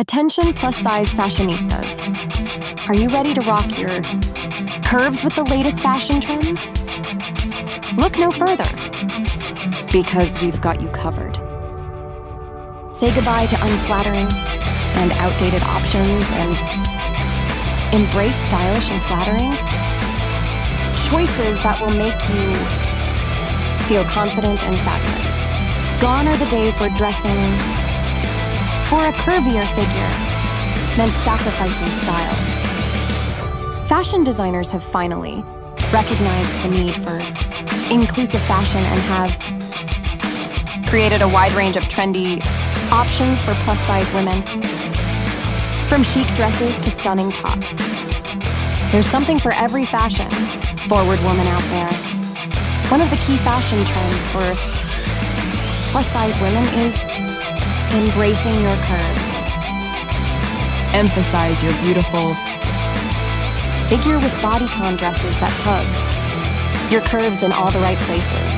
Attention plus size fashionistas. Are you ready to rock your curves with the latest fashion trends? Look no further, because we've got you covered. Say goodbye to unflattering and outdated options and embrace stylish and flattering choices that will make you feel confident and fabulous. Gone are the days where dressing for a curvier figure meant sacrificing style. Fashion designers have finally recognized the need for inclusive fashion and have created a wide range of trendy options for plus size women. From chic dresses to stunning tops. There's something for every fashion forward woman out there. One of the key fashion trends for plus size women is embracing your curves. Emphasize your beautiful figure with bodycon dresses that hug your curves in all the right places.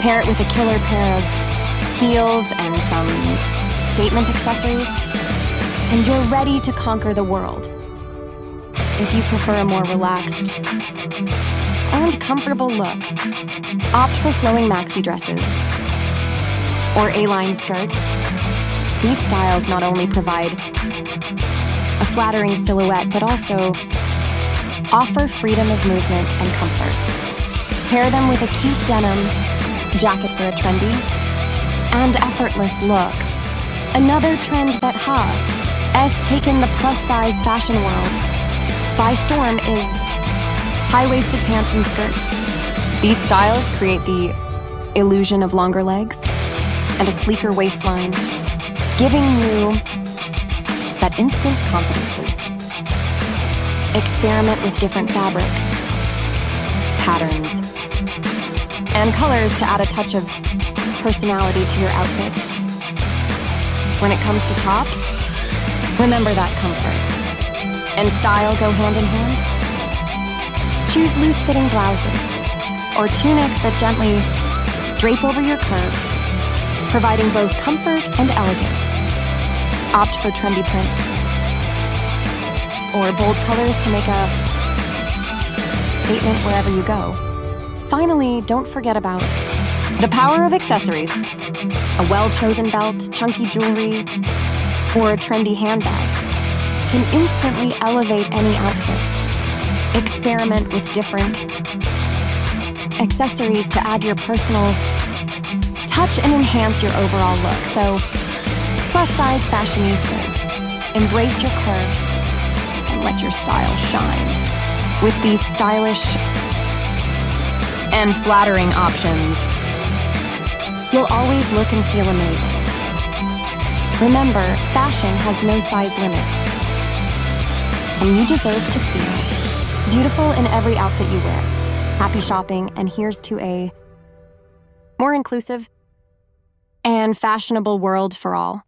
Pair it with a killer pair of heels and some statement accessories, and you're ready to conquer the world. If you prefer a more relaxed and comfortable look, opt for flowing maxi dresses or A-line skirts. These styles not only provide a flattering silhouette, but also offer freedom of movement and comfort. Pair them with a cute denim jacket for a trendy and effortless look. Another trend that Ha has taken the plus size fashion world by storm is high waisted pants and skirts. These styles create the illusion of longer legs and a sleeker waistline, giving you that instant confidence boost. Experiment with different fabrics, patterns, and colors to add a touch of personality to your outfits. When it comes to tops, remember that comfort and style go hand in hand. Choose loose fitting blouses or tunics that gently drape over your curves, providing both comfort and elegance. Opt for trendy prints or bold colors to make a statement wherever you go. Finally, don't forget about the power of accessories. A well chosen belt, chunky jewelry, or a trendy handbag can instantly elevate any outfit. Experiment with different accessories to add your personal touch and enhance your overall look. So, plus size fashionistas, embrace your curves and let your style shine. With these stylish and flattering options, you'll always look and feel amazing. Remember, fashion has no size limit, and you deserve to feel beautiful in every outfit you wear. Happy shopping, and here's to a more inclusive and fashionable world for all.